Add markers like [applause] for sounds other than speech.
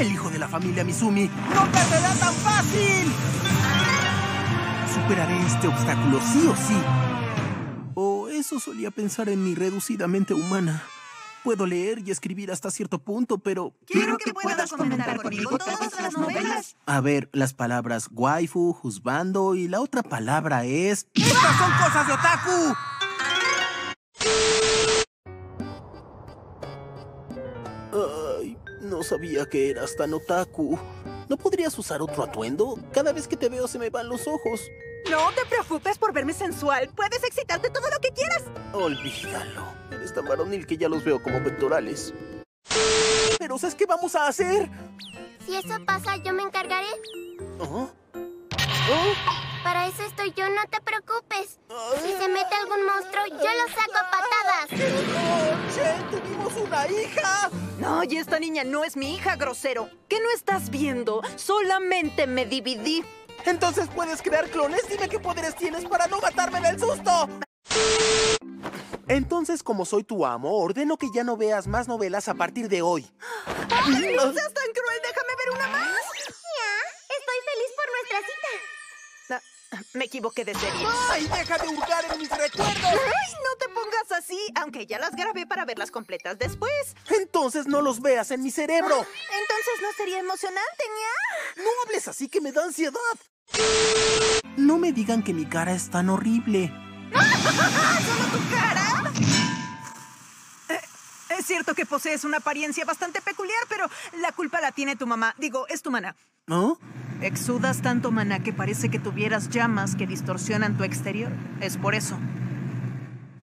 el hijo de la familia Mizumi, no perderá tan fácil. Superaré este obstáculo sí o sí. O eso solía pensar en mi reducida mente humana. Puedo leer y escribir hasta cierto punto, pero... Quiero que puedas comentar conmigo todas las novelas. A ver, las palabras waifu, juzbando y la otra palabra es... ¡Estas son cosas de otaku! Ay, no sabía que eras tan otaku. ¿No podrías usar otro atuendo? Cada vez que te veo se me van los ojos. No te preocupes por verme sensual. Puedes excitarte todo lo que quieras. Olvídalo. Eres tan varonil que ya los veo como pectorales. Pero ¿sabes qué vamos a hacer? Si eso pasa, yo me encargaré. ¿Oh? Para eso estoy yo, no te preocupes. Si se mete algún monstruo, ¡Tuvimos una hija! No, y esta niña no es mi hija, grosero. ¿Qué no estás viendo? Solamente me dividí. Entonces puedes crear clones. Dime qué poderes tienes para no matarme del susto. Entonces, como soy tu amo, ordeno que ya no veas más novelas a partir de hoy. ¡Ay, no seas tan cruel! ¡Déjame ver una más! Ya, estoy feliz por nuestra cita. Ah, me equivoqué de serie. ¡Ay, deja de hurgar en mis Aunque ya las grabé para verlas completas después. Entonces no los veas en mi cerebro. Entonces no sería emocionante, ña. No hables así que me da ansiedad. No me digan que mi cara es tan horrible. [laughs] ¿Solo tu cara? Eh, es cierto que posees una apariencia bastante peculiar, pero la culpa la tiene tu mamá. Digo, es tu mana. ¿No? Exudas tanto maná que parece que tuvieras llamas que distorsionan tu exterior. Es por eso.